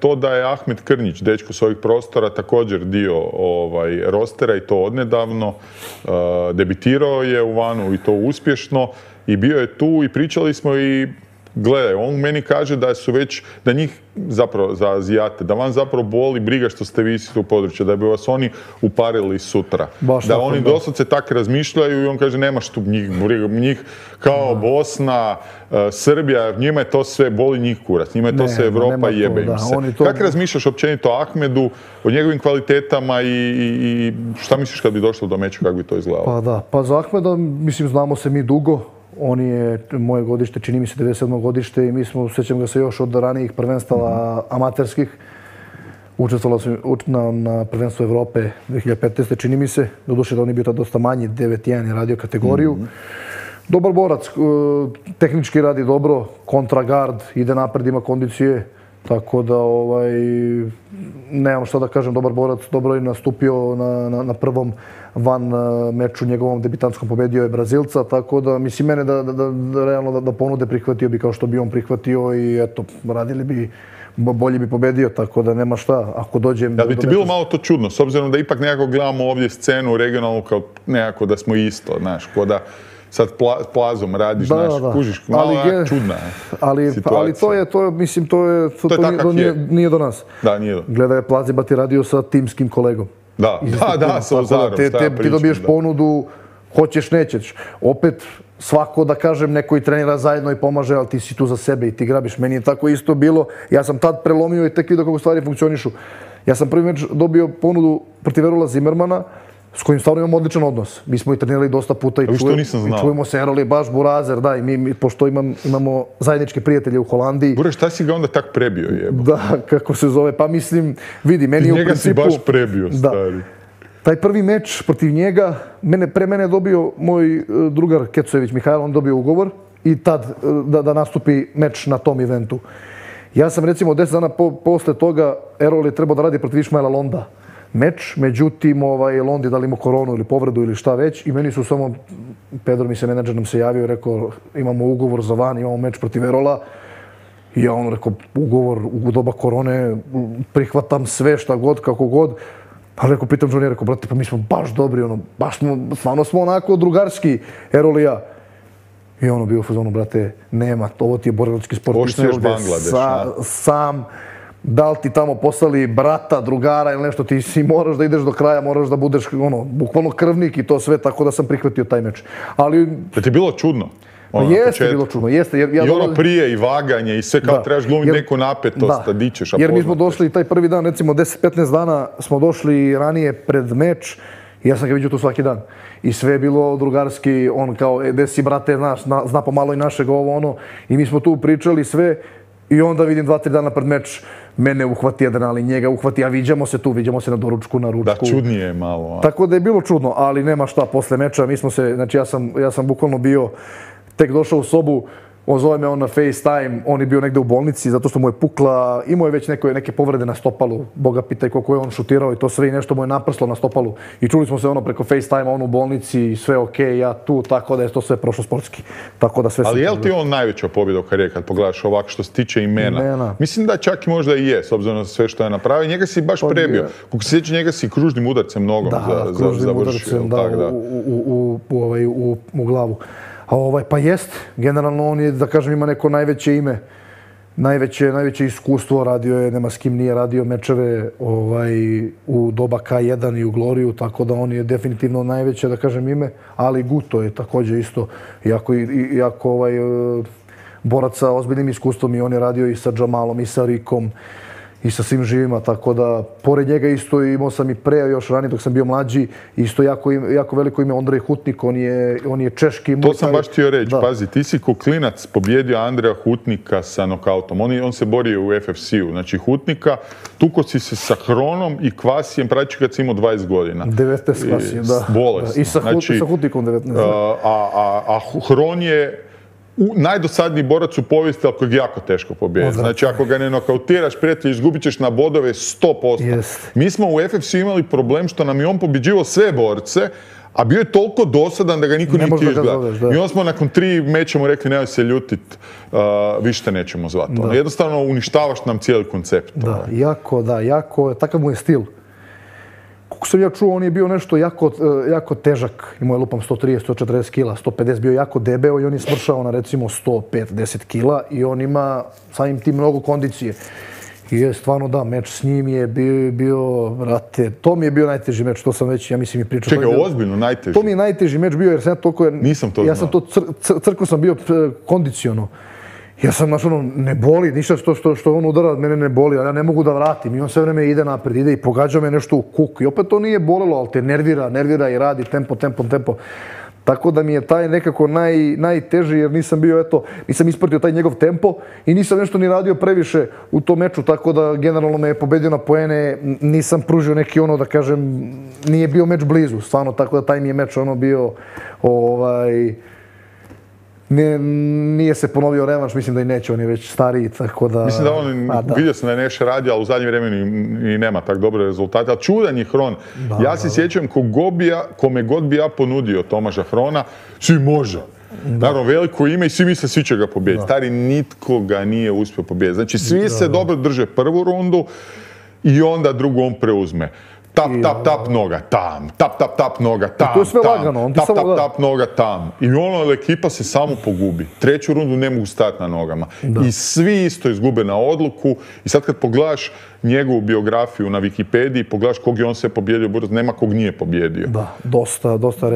to da je Ahmed Krnjić, dečko s ovih prostora, također dio ovaj, rostera i to odnedavno. Uh, debitirao je u Vanu i to uspješno i bio je tu i pričali smo i Gledaj, on meni kaže da su već, da njih zapravo za Azijate, da vam zapravo boli briga što ste vi iz tog područja, da bi vas oni uparili sutra. Baš da oni doslovce tak razmišljaju i on kaže nemaš tu njih briga, njih kao Bosna, e, Srbija, njima je to sve, boli njih kurac, njima je to Ne, sve Evropa i jebe im se. to- Kako razmišljaš općenito o Ahmedu, o njegovim kvalitetama i, i, i šta misliš kad bi došlo do meča, kako bi to izgledalo? Pa da, pa za Ahmeda, mislim, znamo se mi dugo. On je moje godište, čini mi se 97. godište i mi smo, sjećam ga se još od ranijih prvenstava amaterskih. Učestvovao sam uč- na, na prvenstvu Evrope 2015. čini mi se. Doduše da on je bio tad dosta manji, 9-1 je radio kategoriju. Dobar borac, e, tehnički radi dobro, kontragard, ide napred, ima kondicije. Tako da, ovaj, nemam šta da kažem, dobar borac, dobro je nastupio na, na, na prvom van e, meču njegovom debitantskom pobedio je Brazilca, tako da mislim mene da, da, da, da realno da, ponude prihvatio bi kao što bi on prihvatio i eto, radili bi, bo- bolje bi pobedio, tako da nema šta. Ako dođem... Da bi ti bilo malo to čudno, s obzirom da ipak nekako gledamo ovdje scenu regionalnu kao nekako da smo isto, znaš, ko da sad pla, plazom radiš, Da, znaš, da. kužiš, malo Ali ge- čudna je Ali, situacija. ali to je, to je, mislim, to je, to, To je to nije, nije, je. nije do nas. Da, nije do- Gledaj, Plazibat je radio sa timskim kolegom. Da, iz da, da, sa Ozarom, te, te, ja ti pričam, dobiješ da. ponudu, hoćeš, nećeš. Opet, svako da kažem, neko i trenira zajedno i pomaže, ali ti si tu za sebe i ti grabiš. Meni je tako isto bilo. Ja sam tad prelomio i tek vidio kako stvari funkcionišu. Ja sam prvi meč dobio ponudu protiv Erola Zimmermana, s kojim stvarno imamo odličan odnos. Mi smo i trenirali dosta puta i, A vi što čuje- nisam znao? i čujemo se Erol je baš burazer, da, i mi, mi pošto imam, imamo zajedničke prijatelje u Holandiji, Bure, šta si ga onda tak prebio jebo? da, kako se zove, pa mislim, vidi, meni Ti je u njega si principu... baš prebio, Da. stari. Taj prvi meč protiv njega, mene, pre mene je dobio moj e, drugar Kecojević Mihajlo, on dobio ugovor i tad e, da, da nastupi meč na tom eventu. Ja sam recimo 10 dana po, posle toga, Erol je trebao da radi protiv Išmaela Londa meč, međutim ovaj, Lond je dali mu koronu ili povredu ili šta već i meni su samo, Pedro mi se menadžer nam se javio i rekao imamo ugovor za van, imamo meč protiv Erola, i ja ono rekao, ugovor u doba korone, prihvatam sve šta god, kako god. Pa rekao, pitam Johnny, rekao, brate, pa mi smo baš dobri, ono, baš smo, stvarno smo onako drugarski, Erol i ja. I ono bio u fazonu, brate, nema, ovo ti je borilački sport. ti si ovdje sa- sam, da li ti tamo poslali brata, drugara ili nešto, ti si moraš da ideš do kraja, moraš da budeš, ono, bukvalno krvnik i to sve, tako da sam prihvatio taj meč. Ali, Da ti je bilo čudno? Ono, jeste bilo čudno, jeste. Jer ja I ono prije i vaganje i sve kao Da. trebaš glumiti neku napetost, da, dičeš, a Jer mi smo došli taj prvi dan, recimo 10-15 dana smo došli ranije pred meč ja sam ga vidio tu svaki dan. I sve je bilo drugarski, on kao, e, gde si brate, znaš, zna, zna pomalo i našeg ovo ono. I mi smo tu pričali sve i onda vidim dva, tri dana pred meč, mene uhvati adrenalin, njega uhvati, a viđamo se tu, viđamo se na doručku, na ručku. Da, čudnije je malo. a. Tako da je bilo čudno, ali nema šta, posle meča mi smo se, znači ja sam, ja sam bukvalno bio, tek došao u sobu, on zove me on na FaceTime, on je bio negde u bolnici zato što mu je pukla, imao je već neke, neke povrede na stopalu, boga pitaj koliko je on šutirao i to sve i nešto mu je naprslo na stopalu. I čuli smo se ono preko FaceTime, on u bolnici, sve ok, ja tu, tako da je to sve prošlo sportski. Tako da sve Ali je li ti on najveća pobjeda u karijeri kad pogledaš ovako što se tiče imena? Imena. Mislim da čak i možda i je, s obzirom na sve što je napravio. Njega si baš Pa prebio. Kako se sjeća, njega si kružnim udarcem nogom Da, za, da, za, kružnim završio. udarcem, da, u, u, u, u, ovaj, u, u glavu. Ovaj, pa jest, generalno on je, da kažem, ima neko najveće ime, najveće, najveće iskustvo, radio je, nema s kim nije radio mečeve ovaj, u doba K1 i u Gloriju, tako da on je definitivno najveće, da kažem, ime, ali Guto je također isto, i- iako ovaj, e, borac sa ozbiljnim iskustvom i on je radio i sa Džamalom i sa Rikom i sa svim živima, tako da pored njega isto imao sam i pre, još ranije dok sam bio mlađi, isto jako, jako veliko ime Ondrej Hutnik, on je, on je češki To sam baš htio reći, Da. pazi, ti si ko klinac pobjedio Andreja Hutnika sa nokautom. On, on se borio u FFC-u, znači Hutnika, tuko si se sa Hronom i Kvasijem praktički kad si imao 20 godina. 19 I klasije, da. bolesno. Da, I sa, Znači, sa Hutnikom 19. da. A, a, a Hron je u, najdosadniji borac u povijesti, ali kojeg jako teško. Odvratno. Znači, ako ga ne nokautiraš, prijatelj, izgubit ćeš na bodove 100%. Jest. Mi smo u FFC imali problem što nam je on pobjeđivao sve borce, A bio je toliko dosadan da ga niko Ne nije možeš htio da ga izgledati. zoveš, da. I onda smo nakon tri meća mu rekli nemoj se ljutit, uh, više te nećemo zvati. Ono, jednostavno uništavaš nam cijeli koncept. Da, ono. jako, da, jako, takav mu je stil. Koliko sam ja čuo, on je bio nešto jako, e, jako težak. Imao je lupam 130, 140 kila, 150, bio jako debeo i on je smršao na recimo 105-10 kila i on ima samim tim mnogo kondicije. I je stvarno da, meč s njim je bio, bio brate, to mi je bio najteži meč, to sam već, ja mislim, i pričao. Čekaj, ozbiljno, najteži. To mi je najteži meč bio jer sam ja toliko... Nisam to Ja sam to, cr, cr, crko sam bio kondiciono. Ja sam, znaš, ono, ne boli, ništa što, što, što on udara, mene ne boli, ali ja ne mogu da vratim. I on sve vreme ide napred, ide i pogađa me nešto u kuk. I opet to nije bolelo, ali te nervira, nervira i radi tempo, tempo, tempo. Tako da mi je taj nekako naj, najteži jer nisam bio, eto, nisam ispratio taj njegov tempo i nisam nešto ni radio previše u tom meču, tako da generalno me je pobedio na poene, nisam pružio neki ono da kažem, nije bio meč blizu, stvarno, tako da taj mi je meč ono bio, ovaj, ne, nije se ponovio revanš, mislim da i neće, on je već stariji, tako da... Mislim da on, Pa da. vidio sam da je nešto radio, ali u zadnje vrijeme ni, i nema tak dobre rezultate. Ali čudan je Hron. ja se sjećam ja, kome god bi ja ponudio Tomaša Hrona, svi može. Naravno, veliko ime i svi misle svi će ga pobijediti. Stari nitko ga nije uspio pobijediti. Znači, svi se dobro drže prvu rundu i onda drugu on preuzme. Tap, tap, tap, noga, tam. Tap, tap, tap, noga, tam. to je sve tam. lagano, on ti Tap, tap, da- tap, noga, tam. I ono, ekipa se samo pogubi. Treću rundu ne mogu stati na nogama. I svi isto izgube na odluku. I sad kad pogledaš njegovu biografiju na Wikipediji, pogledaš kog je on sve pobjedio, nema kog nije pobjedio. Da, dosta, dosta